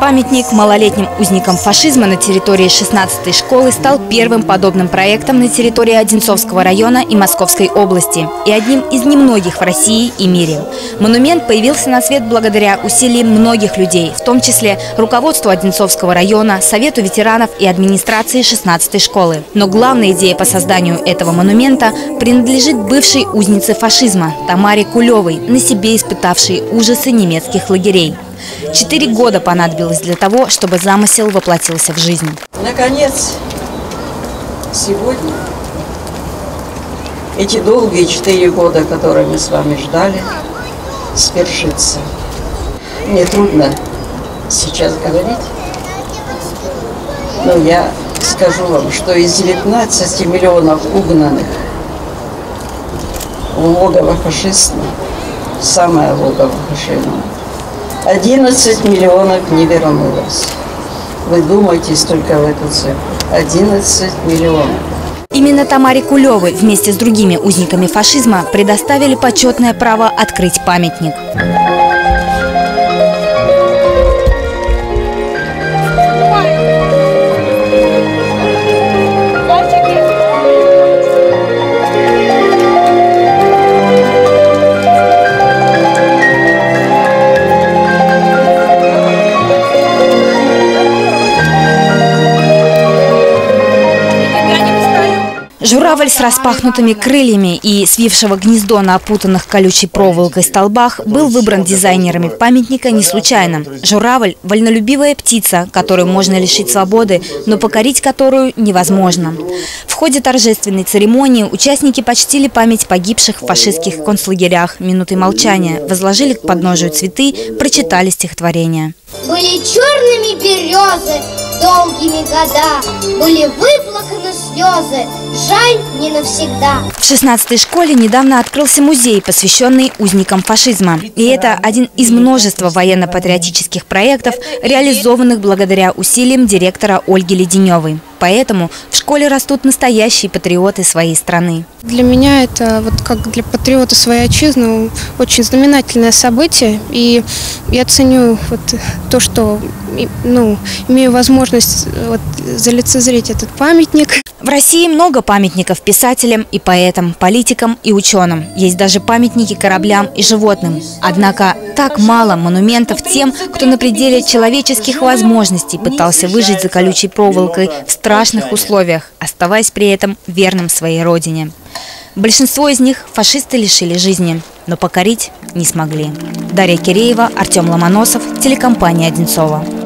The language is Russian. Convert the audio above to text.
Памятник малолетним узникам фашизма на территории 16-й школы стал первым подобным проектом на территории Одинцовского района и Московской области и одним из немногих в России и мире. Монумент появился на свет благодаря усилиям многих людей, в том числе руководству Одинцовского района, Совету ветеранов и администрации 16-й школы. Но главная идея по созданию этого монумента принадлежит бывшей узнице фашизма Тамаре Кулевой, на себе испытавшей ужасы немецких лагерей. Четыре года понадобилось для того, чтобы замысел воплотился в жизнь. Наконец, сегодня эти долгие четыре года, которые мы с вами ждали, свершится. Мне трудно сейчас говорить, но я скажу вам, что из 19 миллионов угнанных в логово фашистов, самое логово фашизма, 11 миллионов не вернулось. Вы думаете только в эту цифру. 11 миллионов. Именно Тамаре Кулевой вместе с другими узниками фашизма предоставили почетное право открыть памятник. Журавль с распахнутыми крыльями и свившего гнездо на опутанных колючей проволокой столбах был выбран дизайнерами памятника не случайно. Журавль – вольнолюбивая птица, которую можно лишить свободы, но покорить которую невозможно. В ходе торжественной церемонии участники почтили память погибших в фашистских концлагерях минутой молчания, возложили к подножию цветы, прочитали стихотворение. Были черными березы долгими года, были выплаканы слезы, жаль не навсегда. В 16-й школе недавно открылся музей, посвященный узникам фашизма. И это один из множества военно-патриотических проектов, реализованных благодаря усилиям директора Ольги Леденевой. Поэтому в школе растут настоящие патриоты своей страны. Для меня это, вот как для патриота своей отчизны, очень знаменательное событие. И я ценю вот то, что ну, имею возможность вот, залицезреть этот памятник. В России много памятников писателям и поэтам, политикам и ученым. Есть даже памятники кораблям и животным. Однако так мало монументов тем, кто на пределе человеческих возможностей пытался выжить за колючей проволокой в страшных условиях, оставаясь при этом верным своей родине. Большинство из них фашисты лишили жизни, но покорить не смогли. Дарья Киреева, Артем Ломоносов, телекомпания «Одинцова».